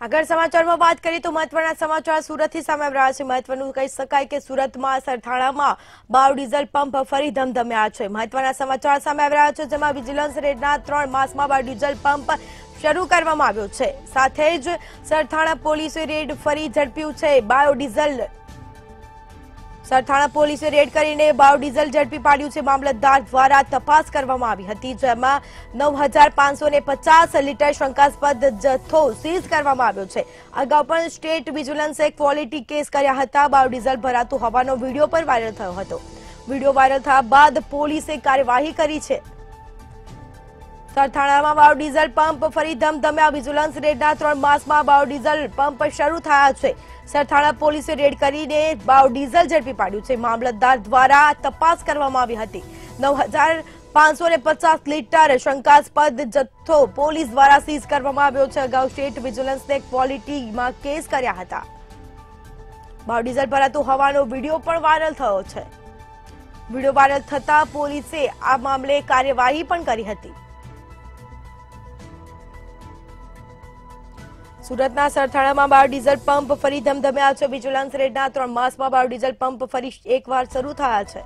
આગળ સમાચારમાં વાત કરીએ તો મહત્વના સમાચાર સુરતથી સામે આવ્યા છે. મહત્વનું કહી શકાય કે સુરતમાં સરથાણામાં બાવ ડીઝલ પંપ ફરી ધમધમ્યા છે. મહત્વના સમાચાર સામે આવ્યા છે, જેમાં વિજિલન્સ રેડના ત્રણ માસમાં બાવ ડીઝલ પંપ શરૂ કરવામાં આવ્યો છે. સાથે જ સરથાણા પોલીસે રેડ ફરી ઝડપ્યું છે. બાયોડીઝલ સરથાણા પોલીસે રેડ કરીને બાવ ડીઝલ ઝડપી પાડ્યું છે. મામલતદાર દ્વારા તપાસ કરવામાં આવી હતી, જેમાં નવ હજાર પાંચસો પચાસ લીટર શંકાસ્પદ જથ્થો સીઝ કરવામાં આવ્યો છે. અગાઉ પણ સ્ટેટ વિજિલન્સે ક્વોલિટી કેસ કર્યા હતા. બાવ ડીઝલ ભરાતું હોવાનો વીડિયો પણ વાયરલ થયો હતો. વીડિયો વાયરલ થયા બાદ પોલીસે કાર્યવાહી કરી છે. સરથાણામાં બાવ ડીઝલ પંપ ફરી ધમધમ્યા. વિજિલન્સ રેડના ત્રણ માસમાં બાવ ડીઝલ પંપ શરૂ થયા છે. સરથાણા પોલીસે રેડ કરીને બાવ ડીઝલ ઝડપી પાડ્યું છે. મામલતદાર દ્વારા તપાસ કરવામાં આવી હતી. નવ હજાર પાંચસો પચાસ લીટર શંકાસ્પદ જથ્થો પોલીસ દ્વારા સીઝ કરવામાં આવ્યો છે. અગાઉ સ્ટેટ વિજિલન્સને ક્વોલિટીમાં કેસ કર્યા હતા. બાયોડીઝલ ભરાતું હોવાનો વીડિયો પણ વાયરલ થયો છે. વીડિયો વાયરલ થતા પોલીસે આ મામલે કાર્યવાહી પણ કરી હતી. સુરતના સરથાણામાં બાયોડીઝલ પંપ ફરી ધમધમ્યા છે. વિજિલન્સ રેડના ત્રણ માસમાં બાયોડીઝલ ડીઝલ પંપ ફરી એકવાર શરૂ થયા છે.